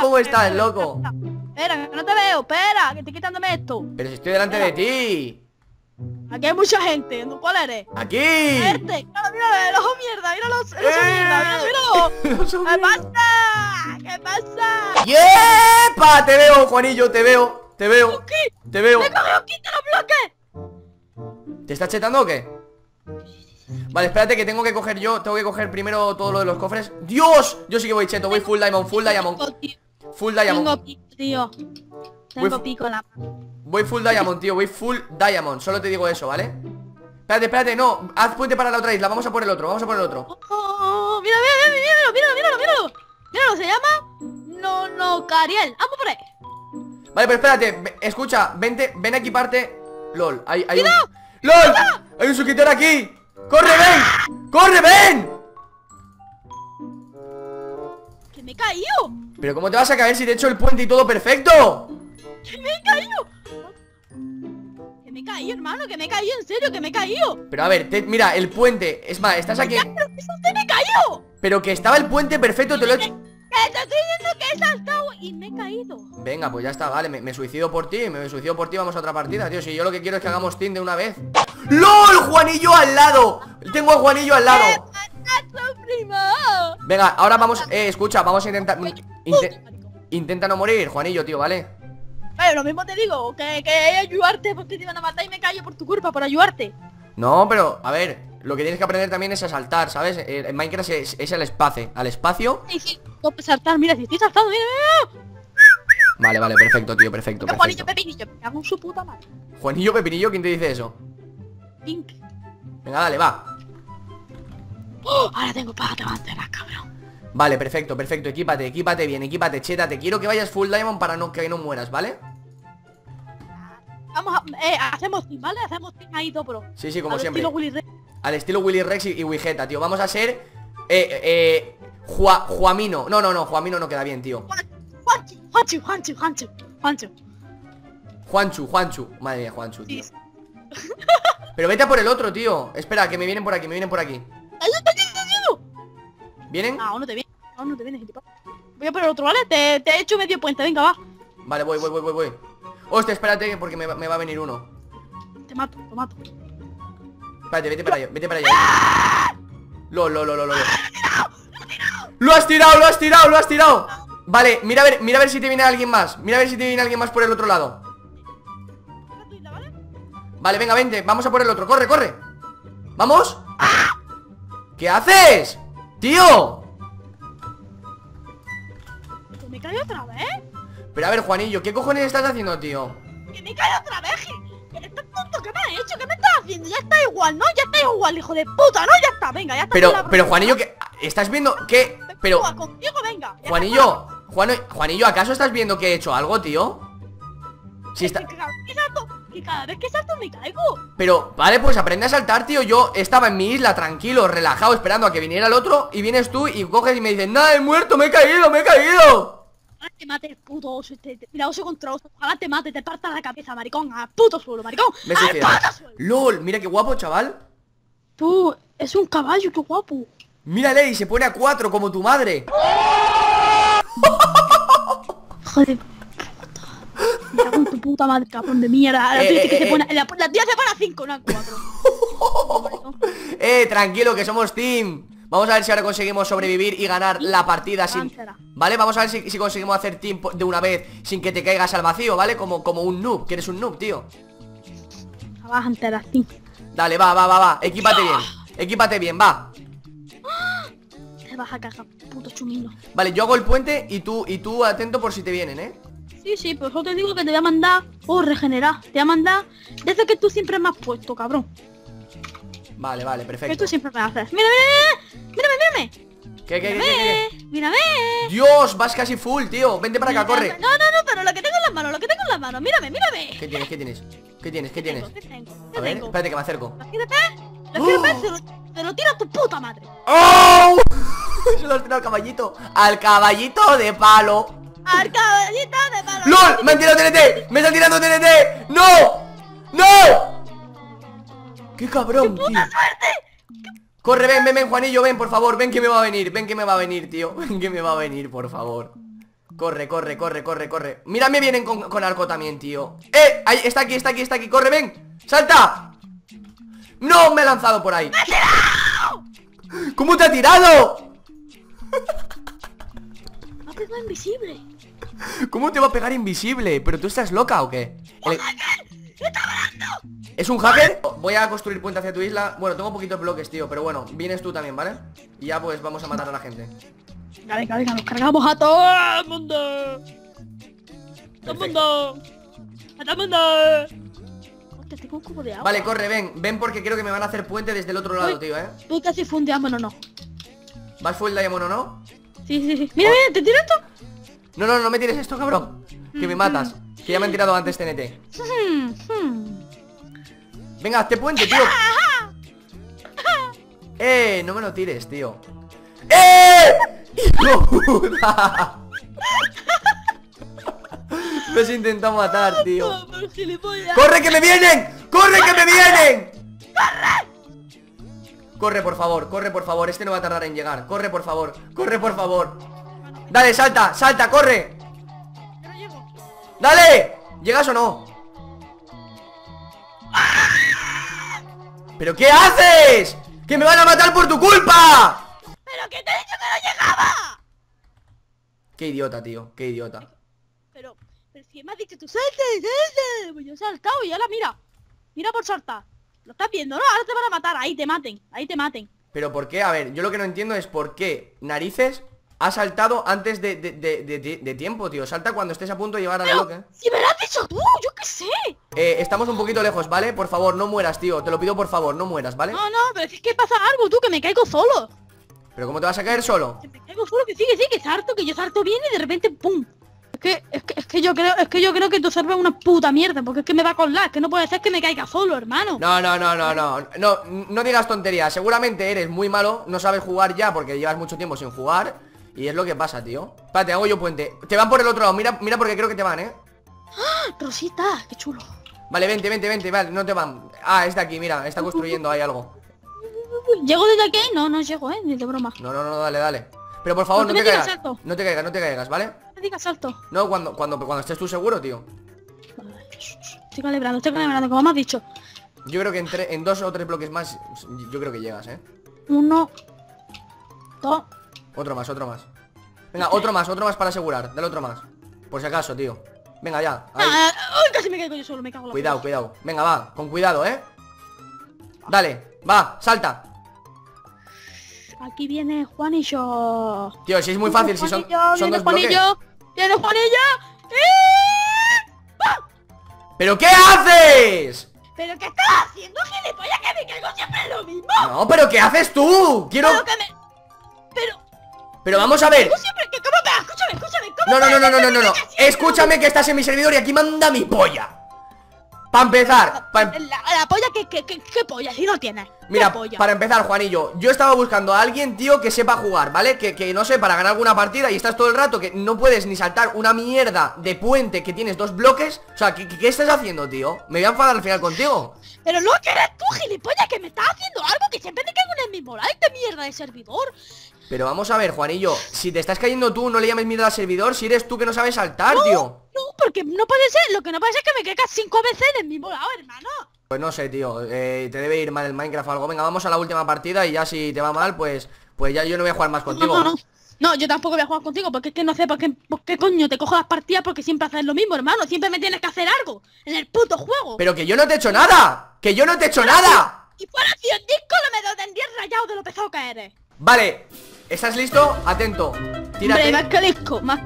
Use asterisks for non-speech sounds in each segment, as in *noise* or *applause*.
¿cómo estás, loco? Espera, que no te veo, espera, que estoy quitándome esto. Pero si estoy delante de ti. Aquí hay mucha gente. ¿Cuál eres? ¡Aquí! Este. Mira, mira, el ojo mierda, mira los, el oso mierda, mira, míralo. *laughs* El oso ¿Qué pasa? ¿Qué pasa? ¡Yepa! Te veo, Juanillo, te veo, te veo, te veo. ¡Me cogió, quita los bloques! ¿Te estás chetando o qué? Vale, espérate que tengo que coger yo Tengo que coger primero todo lo de los cofres ¡Dios! Yo sí que voy cheto, voy full diamond, full diamond Tengo. Full Tengo diamond pico, tío. Voy Tengo fu- pico la. Voy full diamond, tío, voy full diamond Solo te digo eso, ¿vale? Espérate, espérate, no Haz puente para la otra isla, vamos a por el otro, vamos a por el otro Oh, oh, oh, mira, mira, mira, míralo, míralo, míralo, míralo. Míralo, se llama No, no, Cariel. Vamos por ahí. Vale, pero espérate, escucha, vente, ven a equiparte LOL, hay, hay un... ¡LOL! ¡Hay un suscriptor aquí! ¡Corre, ven! ¡Corre, ven! He caído. Pero ¿cómo te vas a caer si te he hecho el puente y todo perfecto? Que me he caído. Que me he caído, hermano, que me he caído, en serio, que me he caído. Pero a ver, te- mira, el puente Es más, estás aquí pero que me he caído. Pero que estaba el puente perfecto, te lo he hecho Que te estoy diciendo que he saltado y me he caído. Venga, pues ya está, vale, me, me suicido por ti, me suicido por ti, vamos a otra partida, tío Si yo lo que quiero es que hagamos team de una vez ¡LOL! ¡Juanillo al lado! Tengo a Juanillo al lado ¡Matazo, prima! Venga, ahora vamos, eh, escucha, vamos a intentar inte- marico. Intenta no morir, Juanillo, tío, ¿vale? Lo mismo te digo, que, que ayudarte porque te iban a matar y me callo por tu culpa, por ayudarte. No, pero, a ver, lo que tienes que aprender también es a saltar, ¿sabes? Eh, En Minecraft es, es el espacio, al espacio Sí, sí, no saltar, mira, si estoy saltando, mira, mira. Vale, vale, perfecto, tío, perfecto. Juanillo Pepinillo, me cago en su puta madre. Juanillo Pepinillo, ¿quién te dice eso? Pink. Venga, dale, va ¡Oh! Ahora tengo para levantar, cabrón. Vale, perfecto, perfecto, equípate, equípate bien, equípate, chétate Quiero que vayas full diamond para no, que no mueras, ¿vale? Vamos a, eh, hacemos team, ¿vale? Hacemos team ahí todo, bro. Sí, sí, como Al siempre estilo Willy Rex. Al estilo Willy Rex y, y Wigeta, tío Vamos a ser Eh, eh Jua- Juamino No, no, no, Juamino no queda bien, tío Juanchu, Juanchu, Juanchu, Juanchu, Juanchu. Juanchu, Juanchu Madre mía, Juanchu, tío Sí. Pero vete a por el otro, tío Espera, que me vienen por aquí, me vienen por aquí ¡Ayuda, ayuda, ayuda! ¿Vienen? Ah, no te viene, aún no te viene, gilipollas. Voy a por el otro, ¿vale? Te, te he hecho medio puente, venga, va. Vale, voy, voy, voy, voy, voy Hostia, espérate porque me, va- me va a venir uno Te mato, te mato. Espérate, vete para allá, vete para allá Lo, lo, lo, lo, lo Lo has tirado, lo has tirado, lo has tirado Vale, mira a ver, mira a ver si te viene alguien más Mira a ver si te viene alguien más por el otro lado ¿vale? Venga, vente, vamos a por el otro, corre, corre ¿Vamos? ¿Qué haces? ¡Tío! Que me caigo otra vez. Pero a ver, Juanillo, ¿qué cojones estás haciendo, tío? Que me caigo otra vez. Que estás tonto, ¿qué me has hecho? ¿Qué me estás haciendo? Ya está igual, ¿no? Ya está igual, hijo de puta, ¿no? Ya está, venga, ya está. Pero, pero Juanillo, ¿qué? ¿Estás viendo qué? Pero, Contigo, venga. Juanillo, Juano- Juanillo, ¿acaso estás viendo que he hecho algo, tío? Si Que- está... que cada vez que salto, me caigo. Pero, vale, pues aprende a saltar, tío Yo estaba en mi isla, tranquilo, relajado Esperando a que viniera el otro Y vienes tú y coges y me dices Nada, he muerto, me he caído, me he caído Ojalá te mate puto oso este. te- Mira, oso contra oso. Ojalá te mate, te parta la cabeza, maricón. Al puto suelo, maricón. Al puto suelo. LOL, mira qué guapo, chaval Tú, es un caballo, qué guapo. Mírale, y se pone a cuatro como tu madre Joder. Me cago en tu puta madre, cabrón de mierda. La Eh, tía eh, que eh, se pone, la, la tía se pone a 5, no a 4. *laughs* Eh, tranquilo, que somos team Vamos a ver si ahora conseguimos sobrevivir y ganar la partida sin... ¿Vale? Vamos a ver si, si conseguimos hacer team de una vez Sin que te caigas al vacío, ¿vale? Como, como un noob, que eres un noob, tío Abajo 5. Dale, va, va, va, va Equípate bien Equípate bien, va Te vas a cagar, puto chumino. Vale, yo hago el puente y tú, y tú atento por si te vienen, ¿eh? Sí, sí, pero yo te digo que te voy a mandar. Oh, regenerar. Te voy a mandar. Desde que tú siempre me has puesto, cabrón. Vale, vale, Que perfecto tú siempre me haces. Mira, mira, mira. Mírame, mírame. ¿Qué, qué, qué, qué, Mírame. qué? Mírame. Dios, vas casi full, tío Vente para acá, Mírame. corre No, no, no, pero lo que tengo en las manos, lo que tengo en las manos. Mírame, mírame. ¿Qué tienes, qué tienes? ¿Qué tienes, qué tienes? ¿Qué tengo? ¿Qué A ver, tengo? espérate que me acerco ¿Lo quieres ver? ¿Lo quieres ¡Oh! ver? Lo, te lo tiro a tu puta madre. ¡Oh! *laughs* Se lo has tirado al caballito Al caballito de palo De palo. ¡LOL! ¡Me han tirado TNT! ¡Me están tirando TNT! ¡No! ¡No! ¡Qué cabrón, tío! Corre, ven, ven, ven, Juanillo, ven, por favor Ven que me va a venir, ven que me va a venir, tío *laughs* Ven que me va a venir, por favor Corre, corre, corre, corre, corre Mira, me vienen con, con arco también, tío ¡Eh! Ahí, está aquí, está aquí, está aquí Corre, ven ¡Salta! ¡No! Me he lanzado por ahí ¿Cómo te ha tirado? Ha pegado invisible. ¿Cómo te va a pegar invisible? ¿Pero tú estás loca o qué? El- ¿Es un hacker? Voy a construir puente hacia tu isla Bueno, tengo poquitos bloques, tío Pero bueno, vienes tú también, ¿vale? Y ya pues vamos a matar a la gente Venga, venga, venga, nos cargamos a todo el mundo. Todo el mundo. A todo el mundo. Hostia, tengo un cubo de agua. Vale, corre, ven Ven porque creo que me van a hacer puente desde el otro lado, Uy. tío, ¿eh? Voy casi fundeamos, no, no. ¿Vas full diamond o no? Sí, sí, sí. Mira, mira, ¿te tiro esto? No, no, no me tires esto, cabrón Que me matas Que ya me han tirado antes TNT. Venga, hazte puente, tío Eh, no me lo tires, tío ¡Eh! ¡Hijo puta! Has intentado matar, tío. ¡Corre que me vienen! ¡Corre que me vienen! ¡Corre! Corre, por favor, corre, por favor Este no va a tardar en llegar Corre, por favor Corre, por favor Dale, salta, salta, corre Yo no llego. ¡Dale! ¿Llegas o no? ¿Pero qué haces? ¡Que me van a matar por tu culpa! Pero que te he dicho que no llegaba. Qué idiota, tío, qué idiota Pero, pero si me has dicho tú salte, salte. Pues yo he saltado y ahora mira. Mira por saltar. Lo estás viendo, ¿no? Ahora te van a matar. Ahí te maten. Ahí te maten. ¿Pero por qué? A ver, yo lo que no entiendo es por qué Narices ha saltado antes de, de- de- de- de- de tiempo, tío Salta cuando estés a punto de llegar al Pero, bloque si me lo has dicho tú, yo qué sé. eh, Estamos un poquito lejos, ¿vale? Por favor, no mueras, tío Te lo pido por favor, no mueras, ¿vale? No, no, pero es que pasa algo, tú, que me caigo solo. ¿Pero cómo te vas a caer solo? Que me caigo solo, que sí, que sí, que salto, que yo salto bien y de repente ¡pum! Es que, es que, es que yo creo, es que yo creo que tu server es una puta mierda, porque es que me va con lag, que no puede ser que me caiga solo, hermano. No, no, no, no, no No, no digas tonterías Seguramente eres muy malo No sabes jugar ya porque llevas mucho tiempo sin jugar Y es lo que pasa, tío Espérate, hago yo puente Te van por el otro lado Mira, mira porque creo que te van, ¿eh? Rosita, qué chulo. Vale, vente, vente, vente Vale, no te van Ah, es de aquí, mira Está construyendo ahí algo ¿Llego desde aquí? No, no llego, eh, ni de broma. No, no, no, dale, dale Pero por favor, No no te te caigas salto. No te caigas, no te caigas, ¿vale? No me digas salto. No, cuando, cuando, cuando estés tú seguro, tío Estoy calibrando, estoy calibrando, como me has dicho. Yo creo que en, en dos o tres bloques más Yo creo que llegas, ¿eh? Uno, dos, Otro más, otro más Venga, otro más, otro más para asegurar Dale otro más Por si acaso, tío Venga, ya ahí. Ah, ¡Ay, casi me caigo yo solo! Me cago en la Cuidado, cuidado Venga, va, con cuidado, ¿eh? Dale, va, salta. Aquí viene Juanillo. Tío, si es muy fácil, si son, Juanillo, son viene dos bloques Juanillo, viene Juanillo. ¿Pero qué haces? ¿Pero qué estás haciendo, gilipollas? Que me caigo siempre en lo mismo. No, pero ¿qué haces tú? Quiero... Pero que me... Pero... Pero vamos a ver que... ¿Cómo me... Escúchame, escúchame. ¿Cómo No, no, no, no, no, no, no, no que Escúchame que estás en mi servidor y aquí manda mi polla Para empezar pa- caigas? La, la polla, ¿qué, qué, qué, qué polla? Si no tienes. ¿Qué Mira, polla? para empezar, Juanillo Yo estaba buscando a alguien, tío, que sepa jugar, ¿vale? Que, que no sé, para ganar alguna partida Y estás todo el rato que no puedes ni saltar una mierda de puente que tienes dos bloques O sea, ¿qué, qué- estás haciendo, tío? Me voy a enfadar al final contigo Pero lo que eres tú, gilipollas, que me estás haciendo algo que siempre te caigo en el mismo like de mierda de servidor. Pero vamos a ver, Juanillo Si te estás cayendo tú, no le llames mierda al servidor Si eres tú que no sabes saltar, tío No, porque no puede ser, lo que no puede ser es que me caigas cinco veces en el mismo lado, hermano. Pues no sé, tío, eh, te debe ir mal el Minecraft o algo Venga, vamos a la última partida y ya si te va mal, pues Pues ya yo no voy a jugar más contigo No, no, no. No, yo tampoco voy a jugar contigo porque es que no sé por qué, por qué coño te cojo las partidas porque siempre haces lo mismo, hermano. Siempre me tienes que hacer algo en el puto juego. Pero que yo no te he hecho nada Que yo no te he hecho nada Y fuera si el disco no me lo tendrías rayado de lo pesado que eres. Vale, ¿estás listo? Atento Tírate Hombre, más que listo, más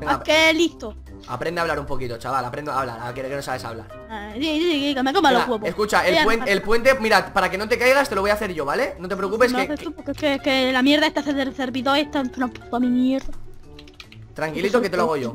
Venga. más que listo. Aprende a hablar un poquito, chaval Aprende a hablar, a que, que no sabes hablar Ay, di, di, di, que me coma los huevos. Escucha, el, puen- el puente, mira, para que no te caigas te lo voy a hacer yo, ¿vale? No te preocupes no que, haces que- es que, la mierda esta del servidor está en una puta mierda. Tranquilito que te lo hago yo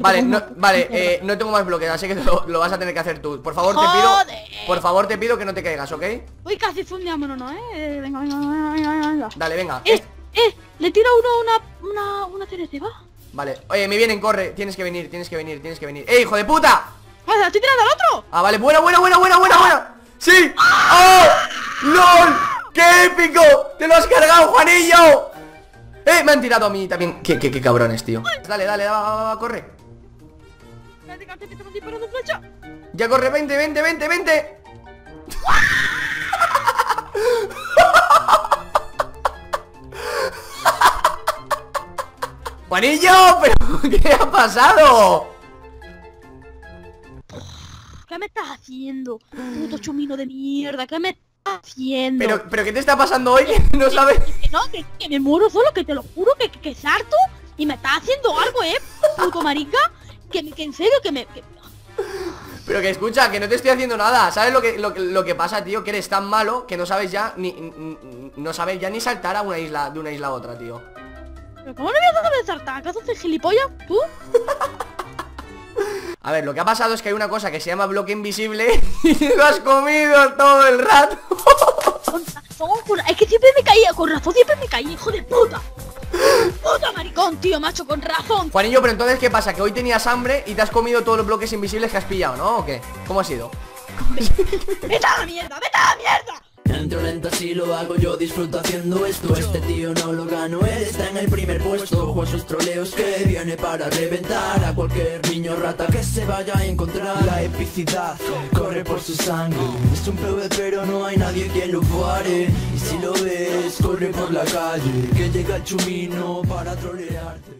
Vale, no, vale, eh, no tengo más bloques, así que lo, lo vas a tener que hacer tú Por favor te pido. Por favor te pido que no te caigas, ¿ok? Uy, casi fundiámonos, ¿no? Eh, venga, venga, venga, venga, venga. Dale, venga Eh, eh, le tiro uno una, una, una TNT, va. Vale, oye, me vienen, corre Tienes que venir, tienes que venir, tienes que venir ¡Eh, hijo de puta! Vale, estoy tirando al otro. Ah, vale, buena, buena, buena, buena, buena, buena ¡Sí! ¡Oh! ¡LOL! ¡Qué épico! ¡Te lo has cargado, Juanillo! ¡Eh! Me han tirado a mí también Qué, qué, qué cabrones, tío Dale, dale, va, va, va, corre. Ya corre, 20, 20, 20, 20 Juanillo, pero ¿qué ha pasado? ¿Qué me estás haciendo? Puto chumino de mierda, ¿qué me haciendo? Pero, pero ¿qué te está pasando hoy? *laughs* ¿No sabes? Que no, que, que me muero solo, que te lo juro que, que, que sarto y me estás haciendo algo, ¿eh? Puto marica. Que, me- que en serio, que me... Pero que escucha, que no te estoy haciendo nada ¿Sabes lo que, lo, que- lo que pasa, tío? Que eres tan malo que no sabes ya ni, ni- No sabes ya ni saltar a una isla De una isla a otra, tío ¿Pero cómo no voy a saber saltar? ¿Acaso soy gilipollas? ¿Tú? *laughs* A ver, lo que ha pasado es que hay una cosa que se llama bloque invisible *laughs* Y lo has comido todo el rato Con razón, con- Es que siempre me caía, con razón siempre me caía, hijo de puta. Puta maricón, tío, macho, con razón. Juanillo, pero entonces ¿qué pasa? Que hoy tenías hambre y te has comido todos los bloques invisibles que has pillado, ¿no? ¿O qué? ¿Cómo ha sido? ¡Vete a la mierda, vete a la mierda! Entro lento así lo hago, yo disfruto haciendo esto. Este tío no lo gano, él está en el primer puesto. Ojo a sus troleos que viene para reventar. A cualquier niño rata que se vaya a encontrar. La epicidad corre por su sangre. Es un PV pero no hay nadie quien lo pare Y si lo ves, corre por la calle Que llega el chumino para trolearte